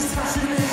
satisfaction